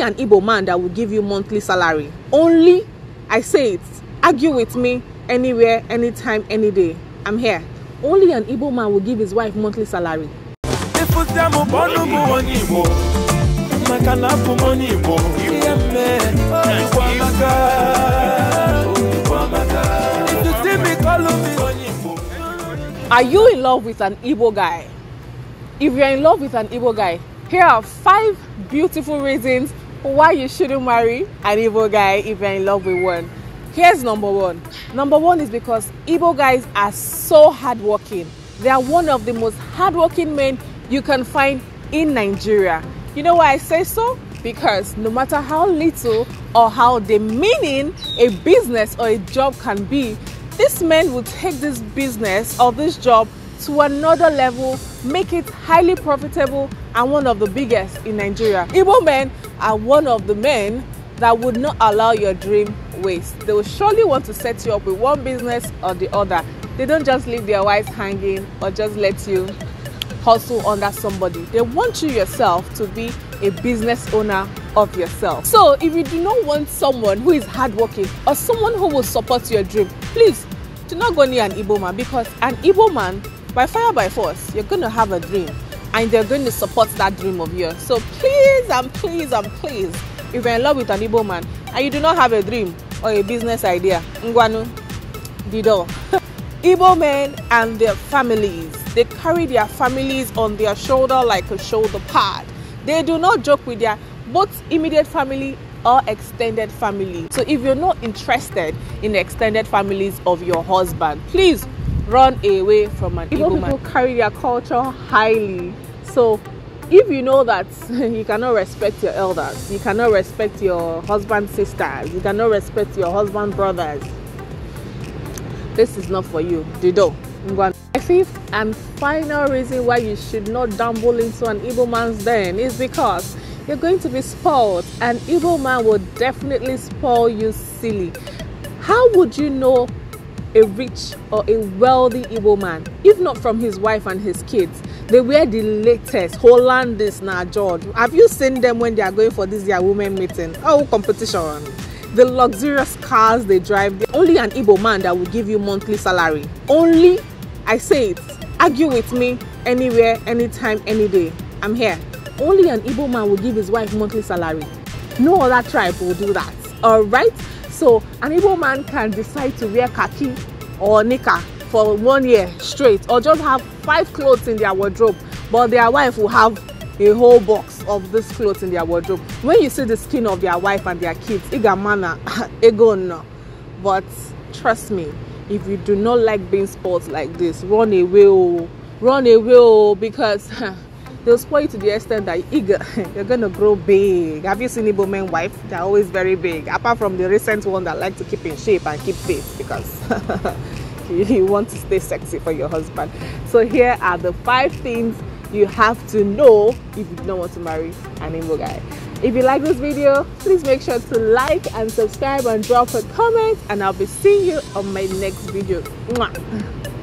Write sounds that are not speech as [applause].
Only an Igbo man that will give you monthly salary. Only, I say it, argue with me anywhere, anytime, any day. I'm here. Only an Igbo man will give his wife monthly salary. ịfụta m bọnụ bụ onye igbo maka na abụ m onye igbo ihe mme oyibo amaka oyibo amaka if you see me call me onye igbo Are you in love with an Igbo guy? If you're in love with an Igbo guy, here are five beautiful reasons why you shouldn't marry an Igbo guy if you're in love with one. Here's number one. Number one is because Igbo guys are so hardworking. They are one of the most hardworking men you can find in Nigeria. You know why I say so? Because no matter how little or how demeaning a business or a job can be, this man will take this business or this job to another level, make it highly profitable and one of the biggest in Nigeria. Igbo men are one of the men that would not allow your dream waste. They will surely want to set you up with one business or the other. They don't just leave their wives hanging or just let you hustle under somebody. They want you yourself to be a business owner of yourself. So, if you do not want someone who is hardworking or someone who will support your dream, please do not go near an Igbo man because an Igbo man, by fire by force, you're going to have a dream and they're going to support that dream of yours. So, please and please and please, if you're in love with an Igbo man and you do not have a dream or a business idea, Ngwanu, Dido. [laughs] Igbo men and their families, they carry their families on their shoulder like a shoulder pad. They do not joke with their both immediate family or extended family. So if you're not interested in the extended families of your husband, please run away from an Igbo, Igbo people carry their culture highly. So if you know that [laughs] you cannot respect your elders, you cannot respect your husband's sisters, you cannot respect your husband's brothers, this is not for you. Dido. My fifth and final reason why you should not dabble into an Igbo man's den is because you're going to be spoiled. An Igbo man will definitely spoil you silly. How would you know a rich or a wealthy Igbo man if not from his wife and his kids? They wear the latest Hollandis now, George. Have you seen them when they are going for this their women meeting? Oh, competition the luxurious cars they drive only an Igbo man that will give you monthly salary only I say it argue with me anywhere anytime any day I'm here only an Igbo man will give his wife monthly salary no other tribe will do that all right so an Igbo man can decide to wear khaki or nika for one year straight or just have five clothes in their wardrobe but their wife will have a whole box of this clothes in their wardrobe. When you see the skin of their wife and their kids igamana [laughs] ego no but trust me if you do not like being spoiled like this run away oh run away oh because [laughs] they'll spoil you to the extent that [laughs] you're gonna grow big have you seen Igbo men wife they're always very big apart from the recent one that like to keep in shape and keep fit because [laughs] you want to stay sexy for your husband so here are the five things you have to know if you don't want to marry an Igbo guy. If you like this video, please make sure to like and subscribe and drop a comment and I'll be seeing you on my next video. Mwah. [laughs]